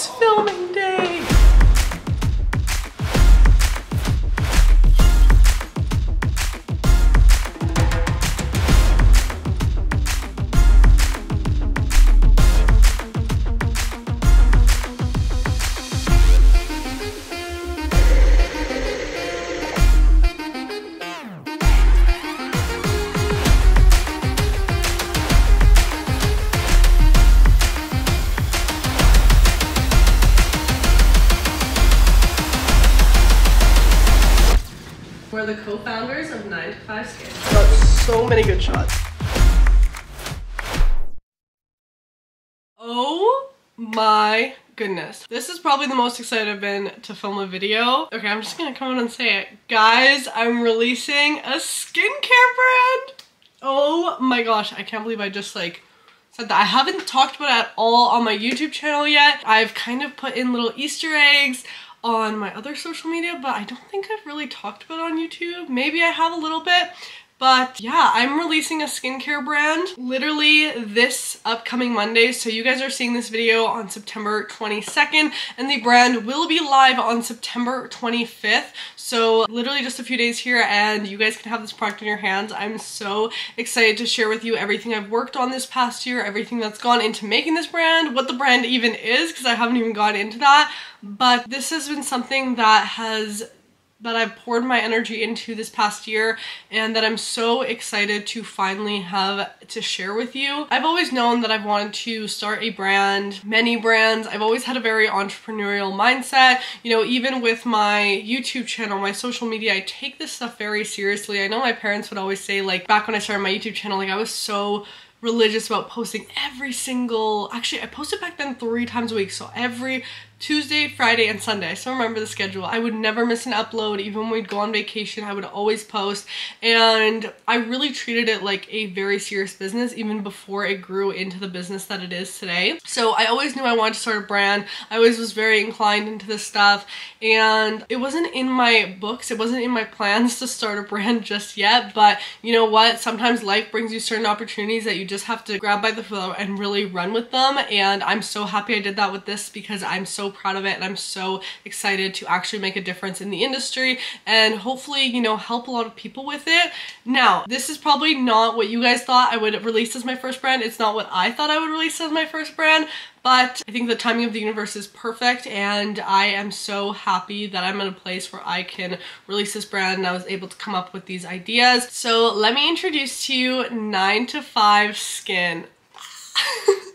It's filming co-founders of 9 to 5 Skin. Got so many good shots. Oh my goodness. This is probably the most excited I've been to film a video. Okay, I'm just gonna come out and say it. Guys, I'm releasing a skincare brand. Oh my gosh, I can't believe I just like said that. I haven't talked about it at all on my YouTube channel yet. I've kind of put in little Easter eggs on my other social media, but I don't think I've really talked about on YouTube. Maybe I have a little bit. But yeah, I'm releasing a skincare brand literally this upcoming Monday. So you guys are seeing this video on September 22nd and the brand will be live on September 25th. So literally just a few days here and you guys can have this product in your hands. I'm so excited to share with you everything I've worked on this past year, everything that's gone into making this brand, what the brand even is because I haven't even gone into that. But this has been something that has that I've poured my energy into this past year and that I'm so excited to finally have to share with you. I've always known that I've wanted to start a brand, many brands. I've always had a very entrepreneurial mindset. You know, even with my YouTube channel, my social media, I take this stuff very seriously. I know my parents would always say like back when I started my YouTube channel, like I was so religious about posting every single actually I posted back then three times a week so every Tuesday, Friday, and Sunday. I still remember the schedule. I would never miss an upload. Even when we'd go on vacation, I would always post. And I really treated it like a very serious business even before it grew into the business that it is today. So I always knew I wanted to start a brand. I always was very inclined into this stuff. And it wasn't in my books. It wasn't in my plans to start a brand just yet. But you know what? Sometimes life brings you certain opportunities that you just have to grab by the throat and really run with them. And I'm so happy I did that with this because I'm so proud of it and I'm so excited to actually make a difference in the industry and hopefully, you know, help a lot of people with it. Now, this is probably not what you guys thought I would release as my first brand. It's not what I thought I would release as my first brand, but I think the timing of the universe is perfect and I am so happy that I'm in a place where I can release this brand and I was able to come up with these ideas. So let me introduce to you 9 to 5 Skin.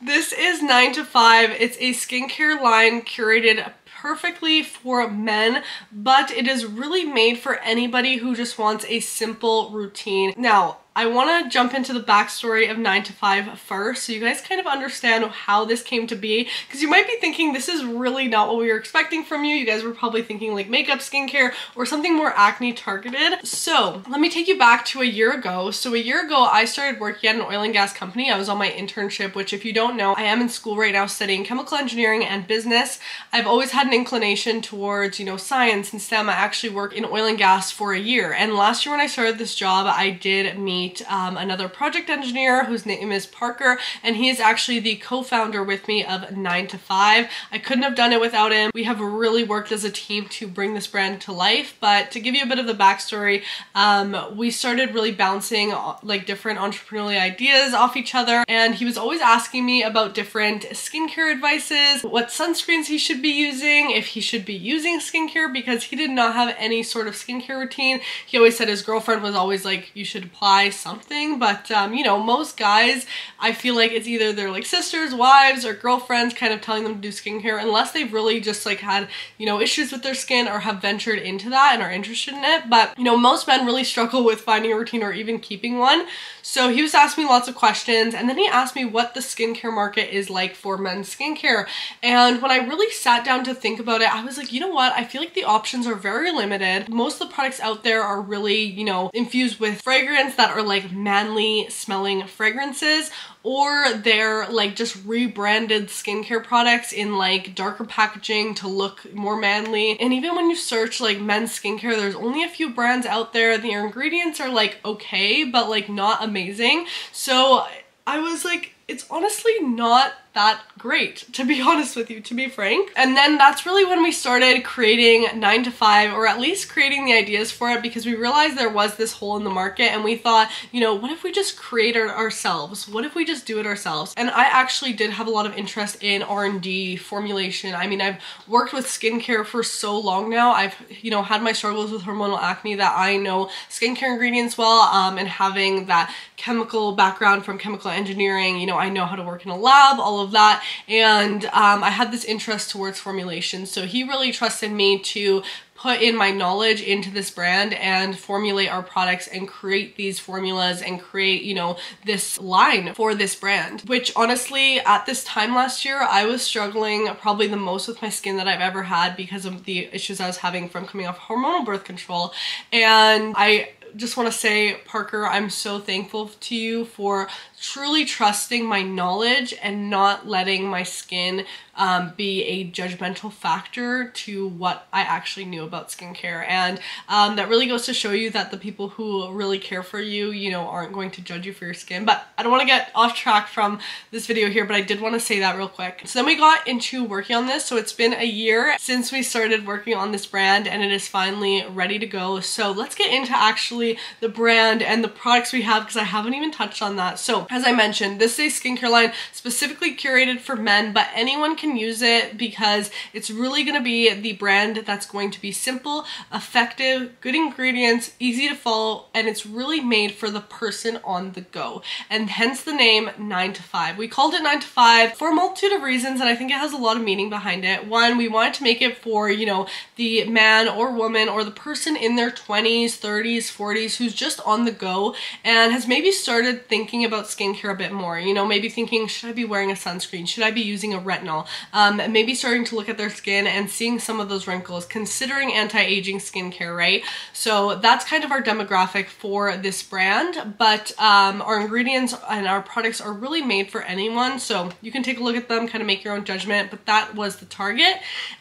This is 9 to 5. It's a skincare line curated perfectly for men, but it is really made for anybody who just wants a simple routine. Now, I want to jump into the backstory of 9 to 5 first so you guys kind of understand how this came to be because you might be thinking this is really not what we were expecting from you. You guys were probably thinking like makeup, skincare, or something more acne targeted. So let me take you back to a year ago. So a year ago, I started working at an oil and gas company. I was on my internship, which if you don't know, I am in school right now studying chemical engineering and business. I've always had an inclination towards, you know, science and STEM. I actually work in oil and gas for a year. And last year when I started this job, I did meet meet um, another project engineer whose name is Parker, and he is actually the co-founder with me of 9 to 5. I couldn't have done it without him. We have really worked as a team to bring this brand to life, but to give you a bit of the backstory, um, we started really bouncing uh, like different entrepreneurial ideas off each other, and he was always asking me about different skincare advices, what sunscreens he should be using, if he should be using skincare, because he did not have any sort of skincare routine. He always said his girlfriend was always like, you should apply something, but um, you know, most guys, I feel like it's either their like sisters, wives, or girlfriends kind of telling them to do skincare unless they've really just like had, you know, issues with their skin or have ventured into that and are interested in it. But, you know, most men really struggle with finding a routine or even keeping one. So he was asking me lots of questions and then he asked me what the skincare market is like for men's skincare. And when I really sat down to think about it, I was like, you know what? I feel like the options are very limited. Most of the products out there are really, you know, infused with fragrance that are like manly smelling fragrances or they're like just rebranded skincare products in like darker packaging to look more manly. And even when you search like men's skincare, there's only a few brands out there. The ingredients are like okay, but like not amazing. So I was like, it's honestly not that great, to be honest with you, to be frank. And then that's really when we started creating 9 to 5, or at least creating the ideas for it, because we realized there was this hole in the market, and we thought, you know, what if we just create it ourselves? What if we just do it ourselves? And I actually did have a lot of interest in R&D, formulation. I mean, I've worked with skincare for so long now. I've, you know, had my struggles with hormonal acne that I know skincare ingredients well, um, and having that chemical background from chemical engineering, you know, I know how to work in a lab, all of that and um, I had this interest towards formulation. So he really trusted me to put in my knowledge into this brand and formulate our products and create these formulas and create, you know, this line for this brand. Which honestly, at this time last year, I was struggling probably the most with my skin that I've ever had because of the issues I was having from coming off hormonal birth control. And I just want to say, Parker, I'm so thankful to you for truly trusting my knowledge and not letting my skin um, be a judgmental factor to what I actually knew about skincare. And um, that really goes to show you that the people who really care for you, you know, aren't going to judge you for your skin. But I don't want to get off track from this video here, but I did want to say that real quick. So then we got into working on this. So it's been a year since we started working on this brand and it is finally ready to go. So let's get into actually the brand and the products we have because I haven't even touched on that. So as I mentioned, this is a skincare line specifically curated for men, but anyone can use it because it's really going to be the brand that's going to be simple, effective, good ingredients, easy to follow, and it's really made for the person on the go. And hence the name 9 to 5. We called it 9 to 5 for a multitude of reasons, and I think it has a lot of meaning behind it. One, we wanted to make it for, you know, the man or woman or the person in their 20s, 30s, 40s who's just on the go and has maybe started thinking about skincare a bit more. You know, maybe thinking, should I be wearing a sunscreen? Should I be using a retinol? Um, maybe starting to look at their skin and seeing some of those wrinkles, considering anti-aging skincare, right? So that's kind of our demographic for this brand, but um, our ingredients and our products are really made for anyone. So you can take a look at them, kind of make your own judgment, but that was the target.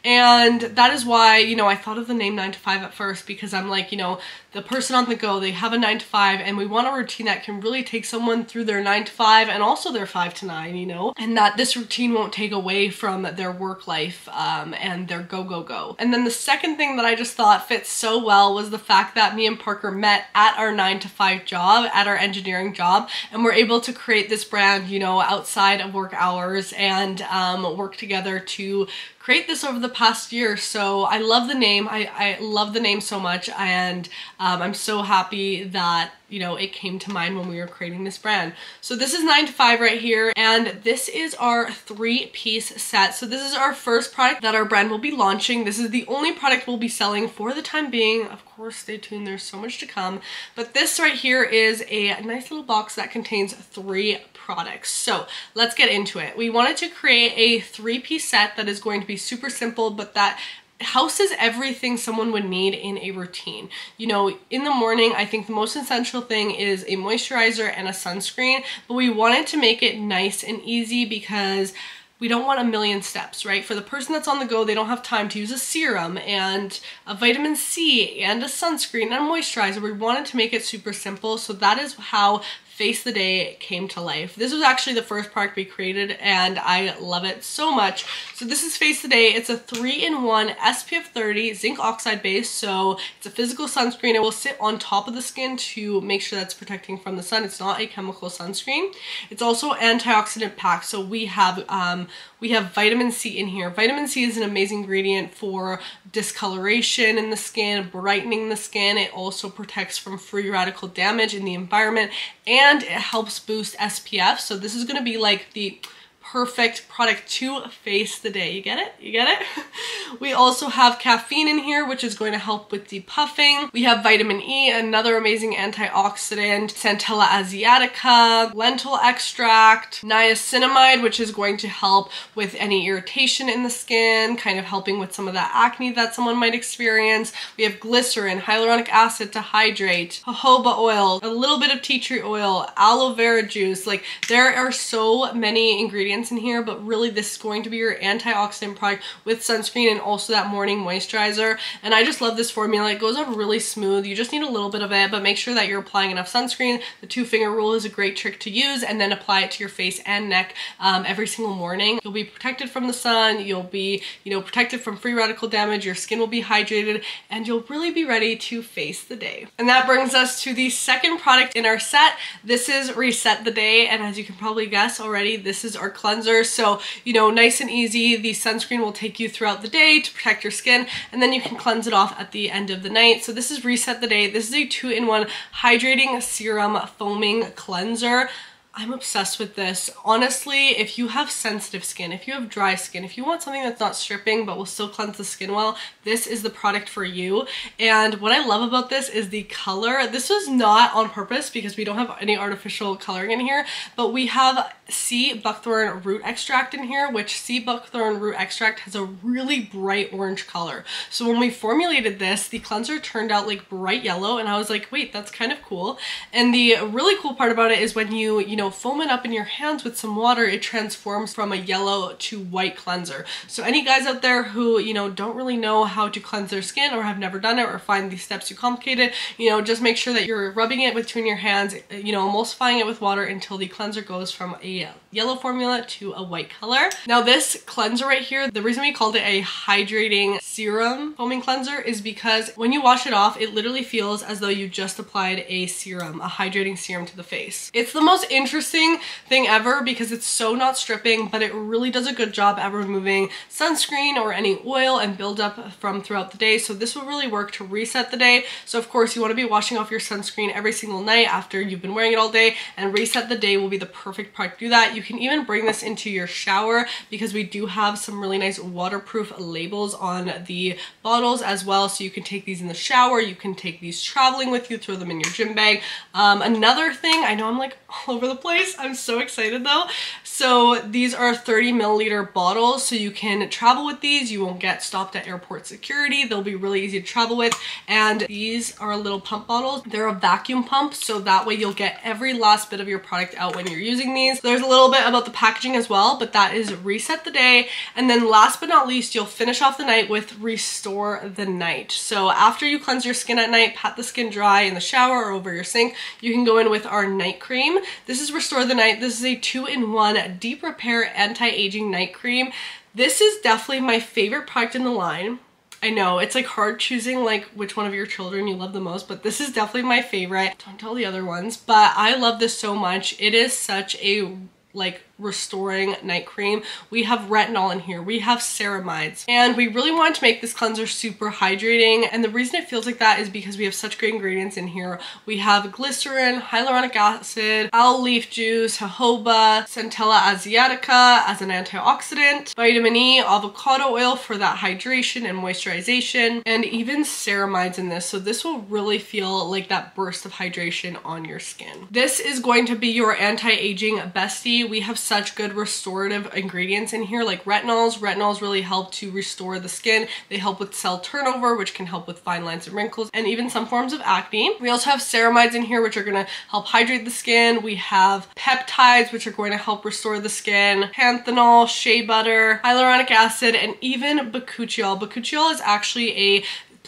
And that is why, you know, I thought of the name 9 to 5 at first because I'm like, you know, the person on the go, they have a 9 to 5 and we want a routine that can really take someone through their 9 to 5 and also their 5 to 9, you know, and that this routine won't take away from their work life um, and their go, go, go. And then the second thing that I just thought fits so well was the fact that me and Parker met at our 9 to 5 job, at our engineering job, and we're able to create this brand, you know, outside of work hours and um, work together to create this over the past year. So I love the name. I, I love the name so much and um, I'm so happy that you know, it came to mind when we were creating this brand. So this is 9 to 5 right here, and this is our three-piece set. So this is our first product that our brand will be launching. This is the only product we'll be selling for the time being. Of course, stay tuned, there's so much to come. But this right here is a nice little box that contains three products. So let's get into it. We wanted to create a three-piece set that is going to be super simple, but that houses everything someone would need in a routine. You know, in the morning, I think the most essential thing is a moisturizer and a sunscreen, but we wanted to make it nice and easy because we don't want a million steps, right? For the person that's on the go, they don't have time to use a serum and a vitamin C and a sunscreen and a moisturizer. We wanted to make it super simple. So that is how Face the Day came to life. This was actually the first product we created and I love it so much. So this is Face the Day. It's a 3-in-1 SPF 30 zinc oxide base. So it's a physical sunscreen. It will sit on top of the skin to make sure that's protecting from the sun. It's not a chemical sunscreen. It's also antioxidant packed. So we have um, we have vitamin C in here. Vitamin C is an amazing ingredient for discoloration in the skin, brightening the skin. It also protects from free radical damage in the environment and it helps boost SPF. So this is going to be like the perfect product to face the day. You get it? You get it? we also have caffeine in here, which is going to help with depuffing. We have vitamin E, another amazing antioxidant, Centella asiatica, lentil extract, niacinamide, which is going to help with any irritation in the skin, kind of helping with some of that acne that someone might experience. We have glycerin, hyaluronic acid to hydrate, jojoba oil, a little bit of tea tree oil, aloe vera juice. Like there are so many ingredients ingredients in here, but really this is going to be your antioxidant product with sunscreen and also that morning moisturizer. And I just love this formula. It goes on really smooth. You just need a little bit of it, but make sure that you're applying enough sunscreen. The two finger rule is a great trick to use and then apply it to your face and neck um, every single morning. You'll be protected from the sun. You'll be, you know, protected from free radical damage. Your skin will be hydrated and you'll really be ready to face the day. And that brings us to the second product in our set. This is Reset the Day. And as you can probably guess already, this is our cleanser. So, you know, nice and easy. The sunscreen will take you throughout the day to protect your skin and then you can cleanse it off at the end of the night. So this is Reset the Day. This is a two-in-one hydrating serum foaming cleanser. I'm obsessed with this. Honestly, if you have sensitive skin, if you have dry skin, if you want something that's not stripping but will still cleanse the skin well, this is the product for you. And what I love about this is the color. This was not on purpose because we don't have any artificial coloring in here, but we have sea buckthorn root extract in here, which sea buckthorn root extract has a really bright orange color. So when we formulated this, the cleanser turned out like bright yellow and I was like, wait, that's kind of cool. And the really cool part about it is when you, you know, foam it up in your hands with some water, it transforms from a yellow to white cleanser. So any guys out there who, you know, don't really know how to cleanse their skin or have never done it or find these steps too complicated, you know, just make sure that you're rubbing it between your hands, you know, emulsifying it with water until the cleanser goes from a yeah yellow formula to a white color. Now this cleanser right here, the reason we called it a hydrating serum foaming cleanser is because when you wash it off, it literally feels as though you just applied a serum, a hydrating serum to the face. It's the most interesting thing ever because it's so not stripping, but it really does a good job at removing sunscreen or any oil and buildup from throughout the day. So this will really work to reset the day. So of course you want to be washing off your sunscreen every single night after you've been wearing it all day and reset the day will be the perfect product to do that. You can even bring this into your shower because we do have some really nice waterproof labels on the bottles as well. So you can take these in the shower, you can take these traveling with you, throw them in your gym bag. Um, another thing, I know I'm like all over the place. I'm so excited though. So these are 30 milliliter bottles so you can travel with these. You won't get stopped at airport security. They'll be really easy to travel with. And these are little pump bottles. They're a vacuum pump so that way you'll get every last bit of your product out when you're using these. There's a little bit about the packaging as well, but that is reset the day. And then last but not least, you'll finish off the night with restore the night. So after you cleanse your skin at night, pat the skin dry in the shower or over your sink, you can go in with our night cream. This is Restore the Night. This is a two-in-one deep repair anti-aging night cream. This is definitely my favorite product in the line. I know, it's like hard choosing like which one of your children you love the most, but this is definitely my favorite. Don't tell the other ones, but I love this so much. It is such a like restoring night cream. We have retinol in here. We have ceramides. And we really wanted to make this cleanser super hydrating. And the reason it feels like that is because we have such great ingredients in here. We have glycerin, hyaluronic acid, aloe leaf juice, jojoba, centella asiatica as an antioxidant, vitamin E, avocado oil for that hydration and moisturization, and even ceramides in this. So this will really feel like that burst of hydration on your skin. This is going to be your anti-aging bestie we have such good restorative ingredients in here like retinols. Retinols really help to restore the skin. They help with cell turnover, which can help with fine lines and wrinkles, and even some forms of acne. We also have ceramides in here, which are gonna help hydrate the skin. We have peptides, which are going to help restore the skin, panthenol, shea butter, hyaluronic acid, and even bakuchiol. Bakuchiol is actually a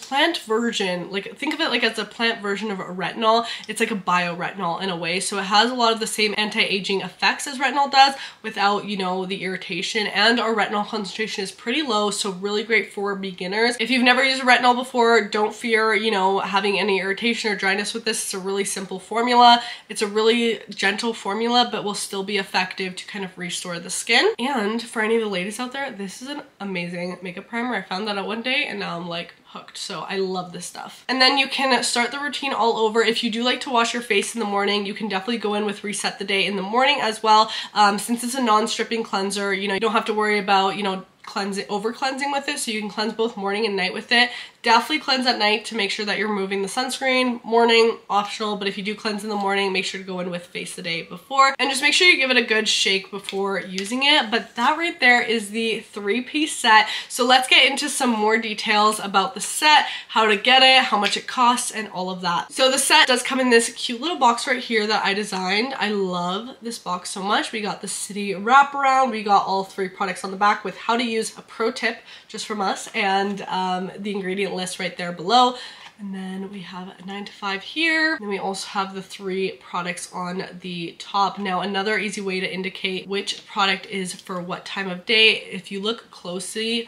plant version, like think of it like as a plant version of a retinol. It's like a bioretinol in a way. So it has a lot of the same anti-aging effects as retinol does without, you know, the irritation. And our retinol concentration is pretty low, so really great for beginners. If you've never used retinol before, don't fear, you know, having any irritation or dryness with this. It's a really simple formula. It's a really gentle formula, but will still be effective to kind of restore the skin. And for any of the ladies out there, this is an amazing makeup primer. I found that out one day and now I'm like, hooked. So I love this stuff. And then you can start the routine all over. If you do like to wash your face in the morning, you can definitely go in with Reset the Day in the morning as well. Um, since it's a non-stripping cleanser, you know, you don't have to worry about, you know, cleansing over cleansing with it so you can cleanse both morning and night with it Definitely cleanse at night to make sure that you're removing the sunscreen. Morning, optional, but if you do cleanse in the morning, make sure to go in with face the day before. And just make sure you give it a good shake before using it. But that right there is the three-piece set. So let's get into some more details about the set, how to get it, how much it costs, and all of that. So the set does come in this cute little box right here that I designed. I love this box so much. We got the city wraparound. We got all three products on the back with how to use a pro tip just from us and um, the ingredient list right there below. And then we have a 9 to 5 here. Then we also have the three products on the top. Now another easy way to indicate which product is for what time of day, if you look closely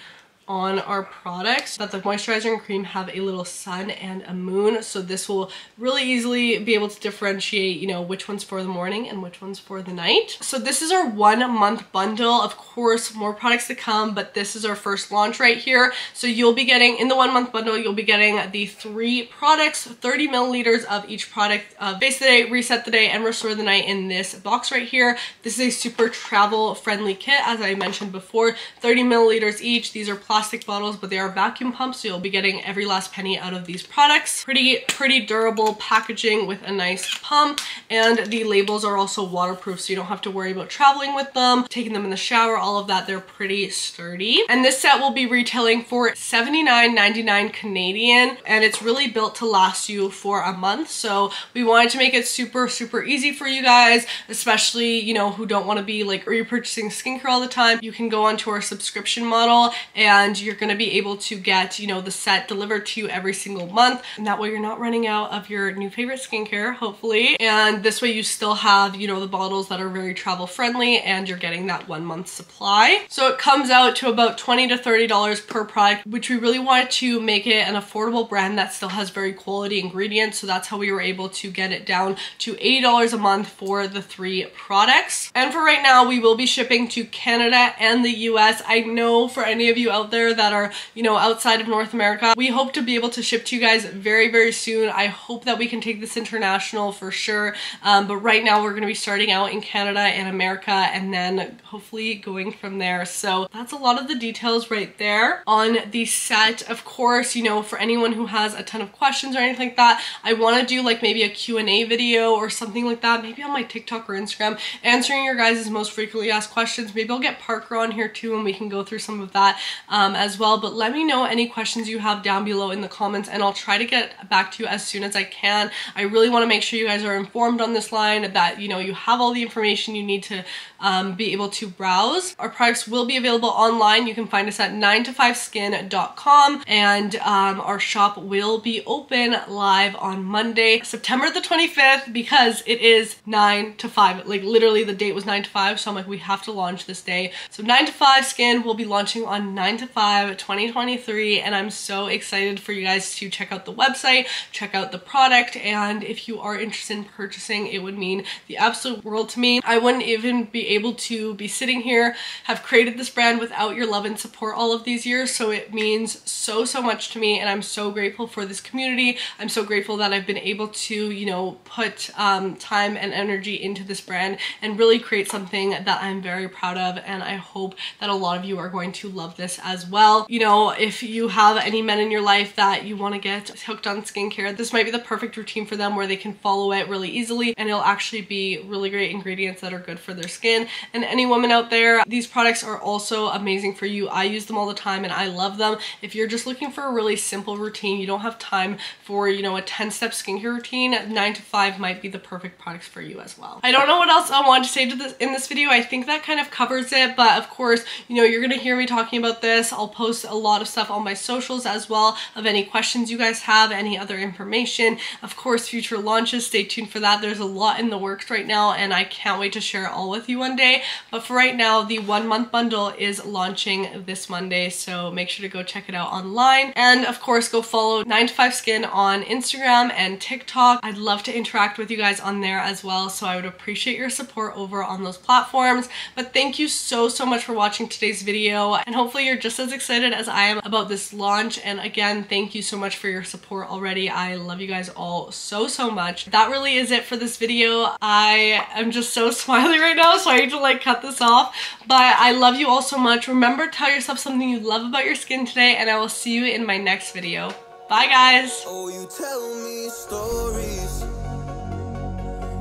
on our products that the moisturizer and cream have a little sun and a moon. So this will really easily be able to differentiate you know which one's for the morning and which one's for the night. So this is our one month bundle. Of course more products to come but this is our first launch right here. So you'll be getting in the one month bundle you'll be getting the three products 30 milliliters of each product uh, face the day reset the day and restore the night in this box right here. This is a super travel friendly kit as I mentioned before. 30 milliliters each. These are plastic plastic bottles, but they are vacuum pumps, so you'll be getting every last penny out of these products. Pretty, pretty durable packaging with a nice pump, and the labels are also waterproof, so you don't have to worry about traveling with them, taking them in the shower, all of that. They're pretty sturdy. And this set will be retailing for $79.99 Canadian, and it's really built to last you for a month, so we wanted to make it super, super easy for you guys, especially, you know, who don't want to be like, are you purchasing skincare all the time? You can go onto our subscription model and and you're gonna be able to get, you know, the set delivered to you every single month. And that way you're not running out of your new favorite skincare, hopefully. And this way you still have, you know, the bottles that are very travel friendly and you're getting that one month supply. So it comes out to about 20 to $30 per product, which we really wanted to make it an affordable brand that still has very quality ingredients. So that's how we were able to get it down to $80 a month for the three products. And for right now, we will be shipping to Canada and the US. I know for any of you out there that are, you know, outside of North America. We hope to be able to ship to you guys very, very soon. I hope that we can take this international for sure. Um, but right now we're going to be starting out in Canada and America and then hopefully going from there. So that's a lot of the details right there on the set. Of course, you know, for anyone who has a ton of questions or anything like that, I want to do like maybe a Q&A video or something like that, maybe on my TikTok or Instagram, answering your guys' most frequently asked questions. Maybe I'll get Parker on here too and we can go through some of that. Um, um, as well. But let me know any questions you have down below in the comments and I'll try to get back to you as soon as I can. I really want to make sure you guys are informed on this line, that you know you have all the information you need to um, be able to browse. Our products will be available online. You can find us at nine2fiveskin.com and um, our shop will be open live on Monday, September the 25th because it is 9 to 5. Like literally the date was 9 to 5 so I'm like we have to launch this day. So 9 to 5 Skin will be launching on 9 to 5 5 2023 and I'm so excited for you guys to check out the website, check out the product and if you are interested in purchasing it would mean the absolute world to me. I wouldn't even be able to be sitting here, have created this brand without your love and support all of these years so it means so so much to me and I'm so grateful for this community. I'm so grateful that I've been able to you know put um, time and energy into this brand and really create something that I'm very proud of and I hope that a lot of you are going to love this as well. You know, if you have any men in your life that you want to get hooked on skincare, this might be the perfect routine for them where they can follow it really easily and it'll actually be really great ingredients that are good for their skin. And any woman out there, these products are also amazing for you. I use them all the time and I love them. If you're just looking for a really simple routine, you don't have time for, you know, a 10-step skincare routine, 9 to 5 might be the perfect products for you as well. I don't know what else I want to say to this in this video. I think that kind of covers it, but of course, you know, you're going to hear me talking about I'll post a lot of stuff on my socials as well of any questions you guys have, any other information. Of course, future launches, stay tuned for that. There's a lot in the works right now and I can't wait to share it all with you one day. But for right now, the one month bundle is launching this Monday, so make sure to go check it out online. And of course, go follow 9 to 5 Skin on Instagram and TikTok. I'd love to interact with you guys on there as well, so I would appreciate your support over on those platforms. But thank you so, so much for watching today's video, and hopefully you're just as excited as I am about this launch. And again, thank you so much for your support already. I love you guys all so, so much. That really is it for this video. I am just so smiley right now, so I need to like cut this off. But I love you all so much. Remember, tell yourself something you love about your skin today, and I will see you in my next video. Bye, guys. Oh, you tell me stories.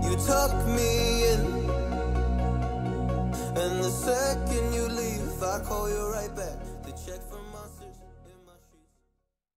You tuck me in. And the second you leave, I call you right back.